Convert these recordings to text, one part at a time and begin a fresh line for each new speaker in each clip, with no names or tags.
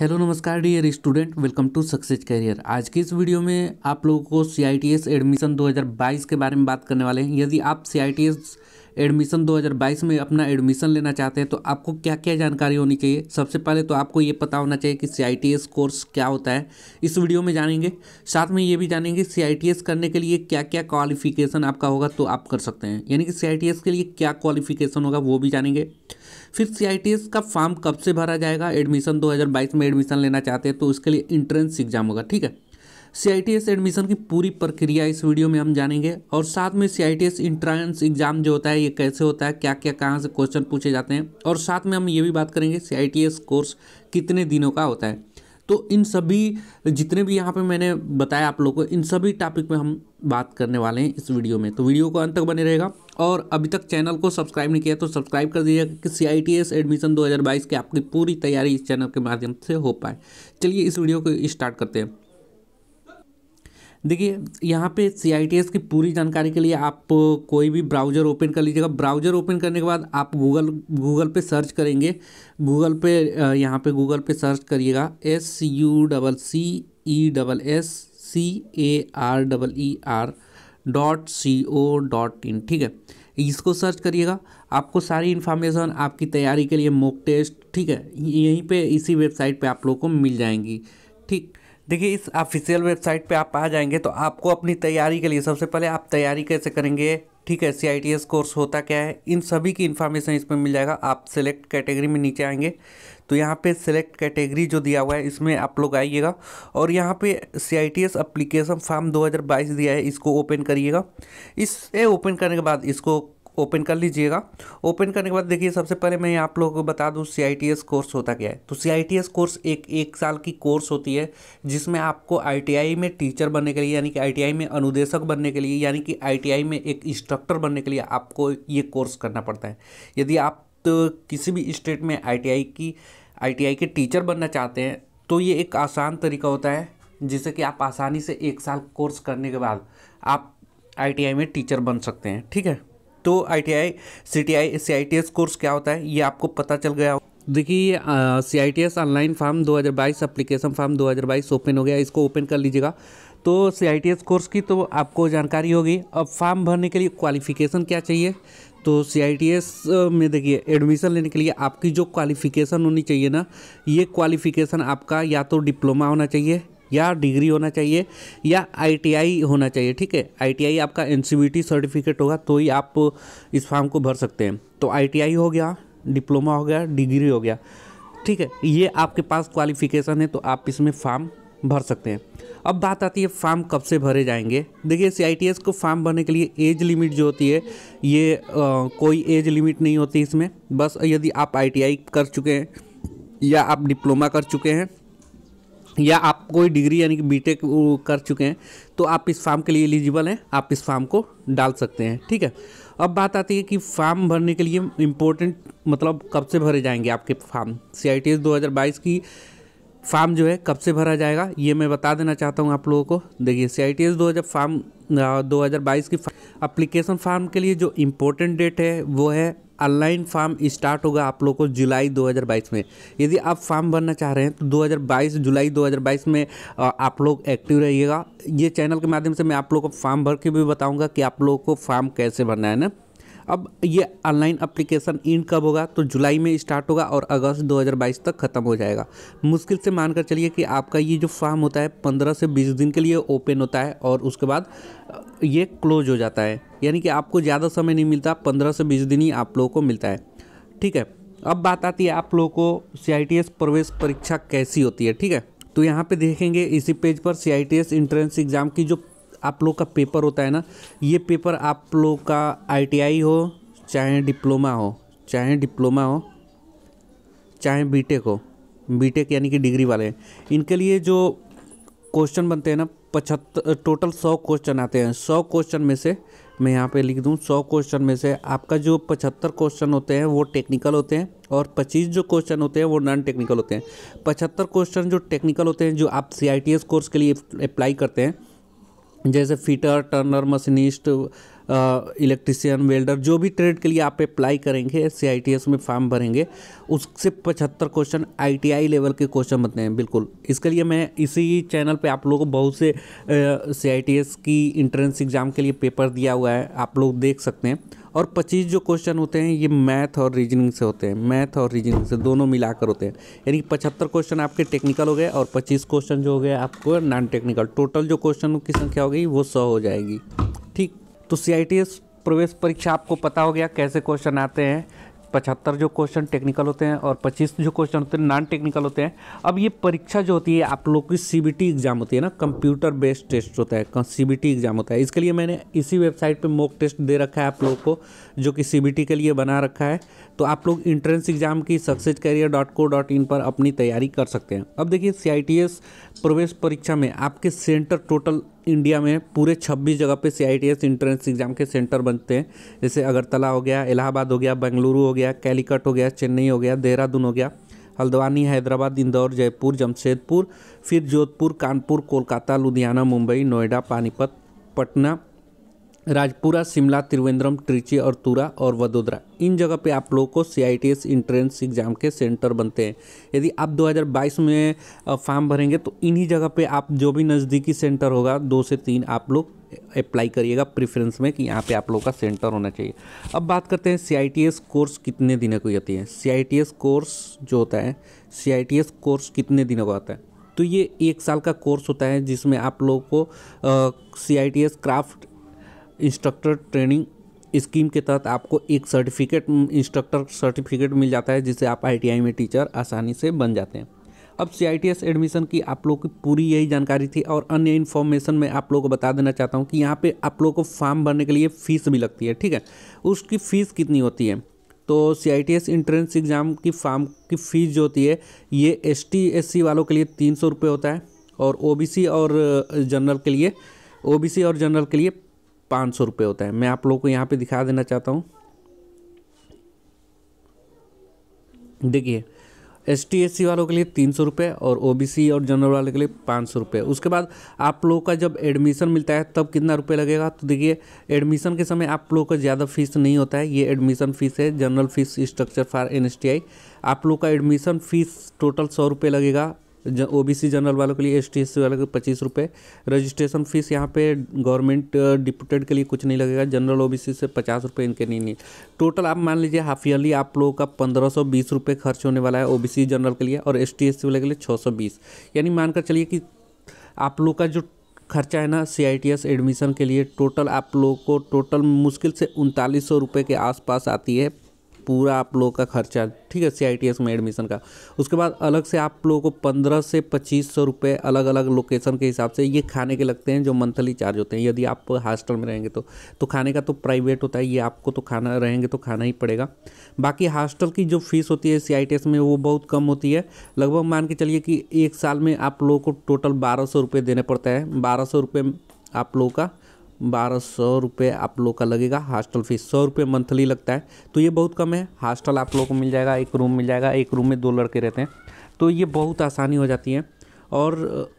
Hello नमस्कार dear student welcome to success career आज की इस वीडियो में आप लोगों को सी एडमिशन 2022 के बारे में बात करने वाले हैं। यदि आप सी एडमिशन 2022 में अपना एडमिशन लेना चाहते हैं तो आपको क्या क्या जानकारी होनी चाहिए? सबसे पहले तो आपको ये पता होना चाहिए कि सी कोर्स क्या होता है। इस वीडियो में जानेंगे। साथ में ये भी जानेंगे सी करने के लिए क्या क्या क्वालिफिकेशन आपका होगा तो आप कर सकते हैं। यानी कि सी के लिए क्या क्वालिफिकेशन होगा, वो भी जानेंगे। फिर सी का फॉर्म कब से भरा जाएगा? एडमिशन 2022 में एडमिशन लेना चाहते हैं तो उसके लिए इंट्रेंस एग्ज़ाम होगा, ठीक है? सी एडमिशन की पूरी प्रक्रिया इस वीडियो में हम जानेंगे और साथ में सी इंट्रांस एग्ज़ाम जो होता है, ये कैसे होता है क्या क्या कहाँ से क्वेश्चन पूछे जाते हैं और साथ में हम ये भी बात करेंगे सी कोर्स कितने दिनों का होता है। तो इन सभी, जितने भी यहाँ पे मैंने बताया आप लोगों को, इन सभी टॉपिक में हम बात करने वाले हैं इस वीडियो में। तो वीडियो को अंत तक बने रहेगा। और अभी तक चैनल को सब्सक्राइब नहीं किया तो सब्सक्राइब कर दीजिएगा कि C I T S admission दो हज़ार बाईस की आपकी पूरी तैयारी इस चैनल के माध्यम से हो पाए। चलिए इस वीडियो को स्टार्ट करते हैं। देखिए, यहाँ पे सी आई टी एस की पूरी जानकारी के लिए आप कोई भी ब्राउज़र ओपन कर लीजिएगा। ब्राउज़र ओपन करने के बाद आप गूगल गूगल पे सर्च करेंगे। गूगल पे यहाँ पे गूगल पे सर्च करिएगा। S U double C E double S C A R double E R dot C O dot in ठीक है? इसको सर्च करिएगा। आपको सारी इन्फॉर्मेशन आपकी तैयारी के लिए मॉक टेस्ट ठीक है? यहीं पे इसी वेबसाइट पे आप लोगों को मिल जाएँगी, ठीक? देखिए, इस ऑफिशियल वेबसाइट पे आप आ जाएँगे तो आपको अपनी तैयारी के लिए सबसे पहले आप तैयारी कैसे करेंगे? ठीक है सीआईटीएस कोर्स होता क्या है? इन सभी की इन्फॉर्मेशन इसमें मिल जाएगा। आप सेलेक्ट कैटेगरी में नीचे आएँगे। तो यहाँ पे सेलेक्ट कैटेगरी जो दिया हुआ है, इसमें आप लोग आइएगा और यहाँ पे C I T S application form 2022 दिया है, इसको ओपन करिएगा। इसे ओपन करने के बाद इसको ओपन कर लीजिएगा। ओपन करने के बाद देखिए, सबसे पहले मैं आप लोगों को बता दूँ सी कोर्स होता क्या है। तो सीआईटीएस कोर्स एक एक साल की कोर्स होती है, जिसमें आपको आईटीआई में टीचर बनने के लिए, यानी कि आईटीआई में अनुदेशक बनने के लिए, यानी कि आईटीआई में एक इंस्ट्रक्टर बनने के लिए आपको ये कोर्स करना पड़ता है। यदि आप तो किसी भी स्टेट में आईटीआई की आईटीआई के टीचर बनना चाहते हैं तो ये एक आसान तरीका होता है जिससे कि आप आसानी से एक साल कोर्स करने के बाद आप आईटीआई में टीचर बन सकते हैं। ठीक है? तो I T I C T I C I T S course क्या होता है? ये आपको पता चल गया देखिए C I T S online form 2022 application form 2022 open हो गया। इसको ओपन कर लीजिएगा। तो C I T S course की तो आपको जानकारी होगी। अब फॉर्म भरने के लिए क्वालिफिकेशन क्या चाहिए? तो सी आई टी एस में देखिए एडमिशन लेने के लिए आपकी जो क्वालिफिकेशन होनी चाहिए ना, ये क्वालिफिकेशन आपका या तो डिप्लोमा होना चाहिए या डिग्री होना चाहिए या आईटीआई होना चाहिए ठीक है? आईटीआई आपका एनसीबीटी सर्टिफिकेट होगा तो ही आप इस फॉर्म को भर सकते हैं। तो आईटीआई हो गया डिप्लोमा हो गया डिग्री हो गया ठीक है? ये आपके पास क्वालिफिकेशन है तो आप इसमें फॉर्म भर सकते हैं। अब बात आती है फॉर्म कब से भरे जाएँगे? देखिए सीआईटीएस को फॉर्म भरने के लिए एज लिमिट जो होती है ये आ, कोई एज लिमिट नहीं होती इसमें। बस यदि आप आईटीआई कर चुके हैं या आप डिप्लोमा कर चुके हैं या आप कोई डिग्री यानी कि बीटेक कर चुके हैं तो आप इस फॉर्म के लिए एलिजिबल हैं, आप इस फॉर्म को डाल सकते हैं, ठीक है? अब बात आती है कि फॉर्म भरने के लिए इम्पोर्टेंट मतलब कब से भरे जाएँगे आपके form? C I T S दो हज़ार बाईस की फॉर्म जो है कब से भरा जाएगा, ये मैं बता देना चाहता हूँ आप लोगों को। देखिए सी आई टी एस दो हज़ार फॉर्म दो हज़ार बाईस की अप्लीकेशन फॉर्म के लिए जो इम्पोर्टेंट डेट है, वो है ऑनलाइन फार्म स्टार्ट होगा आप लोग को जुलाई 2022 में। यदि आप फार्म भरना चाह रहे हैं तो 2022 जुलाई 2022 में आप लोग एक्टिव रहिएगा। ये चैनल के माध्यम से मैं आप लोगों को फार्म भर के भी बताऊँगा कि आप लोगों को फार्म कैसे भरना है ना? अब ये ऑनलाइन अप्लीकेशन इंड कब होगा? तो जुलाई में स्टार्ट होगा और अगस्त 2022 तक ख़त्म हो जाएगा। मुश्किल से मानकर चलिए कि आपका ये जो फॉर्म होता है 15 से 20 दिन के लिए ओपन होता है और उसके बाद ये क्लोज हो जाता है। यानी कि आपको ज़्यादा समय नहीं मिलता, पंद्रह से बीस दिन ही आप लोगों को मिलता है। ठीक है? अब बात आती है आप लोगों को सीआईटीएस प्रवेश परीक्षा कैसी होती है? ठीक है? तो यहाँ पे देखेंगे इसी पेज पर सी आई एंट्रेंस एग्ज़ाम की जो आप लोग का पेपर होता है ना, ये पेपर आप लोग का आईटीआई हो, चाहे डिप्लोमा हो, चाहे डिप्लोमा हो, चाहे बीटेक हो बीटेक यानी कि डिग्री वाले इनके लिए जो क्वेश्चन बनते हैं ना, पचहत्तर, टोटल सौ क्वेश्चन आते हैं। सौ क्वेश्चन में से, मैं यहाँ पे लिख दूँ, सौ क्वेश्चन में से आपका जो पचहत्तर क्वेश्चन होते हैं, वो टेक्निकल होते हैं और पच्चीस जो क्वेश्चन होते हैं, वो नॉन टेक्निकल होते हैं। पचहत्तर क्वेश्चन जो टेक्निकल होते हैं, जो आप सीआईटीएस कोर्स के लिए अप्लाई करते हैं जैसे fitter, turner, machinist electrician, welder, जो भी ट्रेड के लिए आप अप्लाई करेंगे सीआईटीएस में फॉर्म भरेंगे, उससे पचहत्तर क्वेश्चन आईटीआई लेवल के क्वेश्चन बनते हैं, बिल्कुल। इसके लिए मैं इसी चैनल पे आप लोगों को बहुत से सीआईटीएस की इंट्रेंस एग्ज़ाम के लिए पेपर दिया हुआ है, आप लोग देख सकते हैं। और पच्चीस जो क्वेश्चन होते हैं, ये मैथ और रीजनिंग से होते हैं। मैथ और रीजनिंग से दोनों मिलाकर होते हैं। यानी कि पचहत्तर क्वेश्चन आपके टेक्निकल हो गए और पच्चीस क्वेश्चन जो हो गए आपको नॉन टेक्निकल टोटल जो क्वेश्चन की संख्या हो गई, वो सौ हो जाएगी। ठीक? तो सीआईटीएस प्रवेश परीक्षा आपको पता हो गया कैसे क्वेश्चन आते हैं। पचहत्तर जो क्वेश्चन टेक्निकल होते हैं और पच्चीस जो क्वेश्चन होते हैं नॉन टेक्निकल होते हैं। अब ये परीक्षा जो होती है, आप लोग की सीबीटी एग्ज़ाम होती है ना कंप्यूटर बेस्ड टेस्ट होता है सीबीटी एग्ज़ाम होता है। इसके लिए मैंने इसी वेबसाइट पर मॉक टेस्ट दे रखा है आप लोगों को, जो कि सीबीटी के लिए बना रखा है। तो आप लोग इंट्रेंस एग्ज़ाम की success career dot co dot in पर अपनी तैयारी कर सकते हैं। अब देखिए सीआईटीएस प्रवेश परीक्षा में आपके सेंटर टोटल इंडिया में पूरे 26 जगह पे सी आई इंट्रेंस एग्ज़ाम के सेंटर बनते हैं। जैसे अगरतला हो गया, इलाहाबाद हो गया, बेंगलुरु हो गया, कैलिकट हो गया, चेन्नई हो गया, देहरादून हो गया, हल्द्वानी, हैदराबाद, इंदौर, जयपुर, जमशेदपुर, फिर जोधपुर, कानपुर, कोलकाता, लुधियाना, मुंबई, नोएडा, पानीपत, पटना राजपुरा, शिमला त्रिवेंद्रम ट्रिची और तुरा और वडोदरा। इन जगह पे आप लोगों को C I T S entrance exam के सेंटर बनते हैं। यदि आप 2022 में फॉर्म भरेंगे तो इन्हीं जगह पे आप जो भी नज़दीकी सेंटर होगा, दो से तीन आप लोग अप्लाई करिएगा प्रेफरेंस में कि यहाँ पे आप लोगों का सेंटर होना चाहिए। अब बात करते हैं C I T S course कितने दिनों की होती है। C I T S course जो होता है C I T S course कितने दिनों का होता है? तो ये एक साल का कोर्स होता है जिसमें आप लोगों को C I T S craft instructor training scheme के तहत आपको एक सर्टिफिकेट इंस्ट्रक्टर सर्टिफिकेट मिल जाता है जिससे आप आईटीआई में टीचर आसानी से बन जाते हैं। अब सीआईटीएस एडमिशन की आप लोग की पूरी यही जानकारी थी और अन्य इन्फॉर्मेशन मैं आप लोगों को बता देना चाहता हूँ कि यहाँ पे आप लोगों को फॉर्म भरने के लिए फ़ीस भी लगती है, ठीक है? उसकी फ़ीस कितनी होती है? तो C I T S entrance exam की फॉर्म की फ़ीस जो होती है, ये एस टी एस सी वालों के लिए तीन सौ रुपये होता है और ओ बी सी और जनरल के लिए ओ बी सी और जनरल के लिए पाँच सौ रुपये होता है। मैं आप लोगों को यहाँ पे दिखा देना चाहता हूँ। देखिए एस टी वालों के लिए तीन सौ रुपये और ओ बी सी और जनरल वाले के लिए पाँच सौ रुपये। उसके बाद आप लोगों का जब एडमिशन मिलता है, तब कितना रुपये लगेगा? तो देखिए एडमिशन के समय आप लोगों का ज़्यादा फ़ीस नहीं होता है। ये एडमिशन फ़ीस है general fees structure for an आप लोग का एडमिशन फ़ीस टोटल सौ रुपये लगेगा। ओ बी जनरल वालों के लिए एस टी एस वालों के पच्चीस रुपये रजिस्ट्रेशन फ़ीस यहाँ पे गवर्नमेंट डिप्यूटेड के लिए कुछ नहीं लगेगा। जनरल ओ बी सी से पचास रुपये इनके नहीं नहीं। टोटल आप मान लीजिए हाफ़ ईयरली आप लोगों का पंद्रह सौ बीस रुपये खर्च होने वाला है ओ बी सी जनरल के लिए और एस टी एस वाले के लिए छः सौ बीस। यानी मानकर चलिए कि आप लोग का जो खर्चा है ना C I T S admission के लिए टोटल आप लोगों को टोटल मुश्किल से उनतालीस सौ रुपये के आसपास आती है। पूरा आप लोग का खर्चा, ठीक है सी आई टी एस में एडमिशन का। उसके बाद अलग से आप लोगों को पंद्रह से पच्चीस सौ रुपये अलग अलग लोकेशन के हिसाब से ये खाने के लगते हैं जो मंथली चार्ज होते हैं। यदि आप हॉस्टल में रहेंगे तो तो खाने का तो प्राइवेट होता है, ये आपको तो खाना, रहेंगे तो खाना ही पड़ेगा। बाकी हॉस्टल की जो फ़ीस होती है सी आई टी एस में, वो बहुत कम होती है। लगभग मान के चलिए कि एक साल में आप लोगों को टोटल बारह सौ देने पड़ता है। बारह सौ आप लोगों का बारह सौ रुपये आप लोग का लगेगा। हॉस्टल फ़ीस सौ रुपये मंथली लगता है। तो ये बहुत कम है। हॉस्टल आप लोग को मिल जाएगा, एक रूम मिल जाएगा, एक रूम में दो लड़के रहते हैं। तो ये बहुत आसानी हो जाती है। और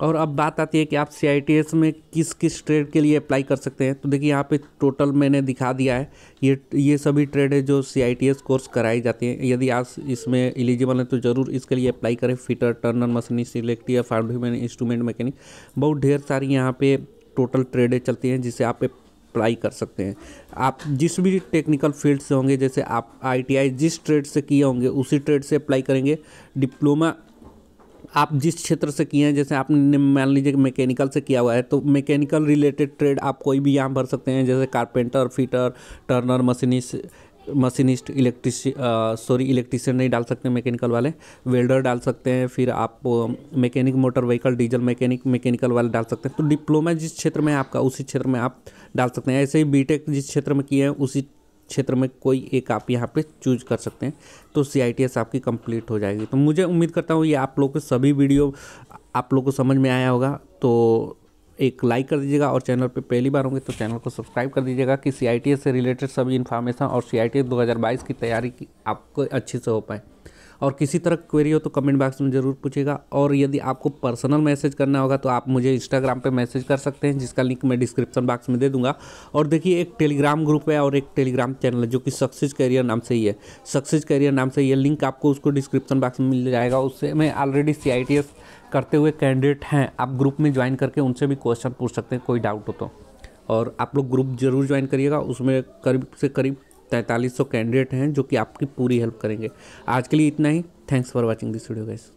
और अब बात आती है कि आप सीआईटीएस में किस किस ट्रेड के लिए अप्लाई कर सकते हैं। तो देखिए, यहाँ पे टोटल मैंने दिखा दिया है। ये ये सभी ट्रेड है जो सीआईटीएस कोर्स कराई जाती हैं। यदि आप इसमें एलिजिबल हैं तो ज़रूर इसके लिए अप्लाई करें। फिटर टर्नर मशीनी सिलेक्ट या फाउंड इंस्ट्रूमेंट मैकेनिक बहुत ढेर सारी यहाँ पे टोटल ट्रेडें चलती हैं, जिसे आप अप्लाई कर सकते हैं। आप जिस भी टेक्निकल फ़ील्ड से होंगे, जैसे आप आईटीआई जिस ट्रेड से किए होंगे, उसी ट्रेड से अप्लाई करेंगे। डिप्लोमा आप जिस क्षेत्र से किए हैं, जैसे आपने मान लीजिए कि मैकेनिकल से किया हुआ है तो मैकेनिकल रिलेटेड ट्रेड आप कोई भी यहाँ भर सकते हैं, जैसे carpenter fitter turner machinist machinist electrician sorry electrician नहीं डाल सकते मैकेनिकल वाले वेल्डर डाल सकते हैं, फिर आप mechanic motor vehicle diesel mechanic mechanical वाले डाल सकते हैं। तो डिप्लोमा जिस क्षेत्र में आपका, उसी क्षेत्र में आप डाल सकते हैं। ऐसे ही बीटेक जिस क्षेत्र में किए हैं, उसी क्षेत्र में कोई एक आप यहाँ पे चूज़ कर सकते हैं। तो सी आई टी एस आपकी कंप्लीट हो जाएगी। तो मुझे उम्मीद करता हूँ ये आप लोग के सभी वीडियो आप लोग को समझ में आया होगा। तो एक लाइक कर दीजिएगा और चैनल पे पहली बार होंगे तो चैनल को सब्सक्राइब कर दीजिएगा कि सी से रिलेटेड सभी इन्फॉर्मेशन और सी की तैयारी की आपको अच्छे से हो पाए। और किसी तरह क्वेरी हो तो कमेंट बॉक्स में ज़रूर पूछेगा और यदि आपको पर्सनल मैसेज करना होगा तो आप मुझे इंस्टाग्राम पर मैसेज कर सकते हैं, जिसका लिंक मैं डिस्क्रिप्शन बॉक्स में दे दूँगा। और देखिए, एक टेलीग्राम ग्रुप है और एक टेलीग्राम चैनल है, जो कि सक्सेस कैरियर नाम से ही है। सक्सेस कैरियर नाम से है लिंक आपको उसको डिस्क्रिप्शन बॉक्स में मिल जाएगा। उससे मैं ऑलरेडी सी करते हुए कैंडिडेट हैं। आप ग्रुप में ज्वाइन करके उनसे भी क्वेश्चन पूछ सकते हैं, कोई डाउट हो तो। और आप लोग ग्रुप ज़रूर ज्वाइन करिएगा। उसमें करीब से करीब तैंतालीस सौ कैंडिडेट हैं जो कि आपकी पूरी हेल्प करेंगे। आज के लिए इतना ही। Thanks for watching this video guys